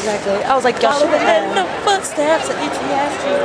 Exactly. I was like, y'all shouldn't in have. the footsteps at ETSG.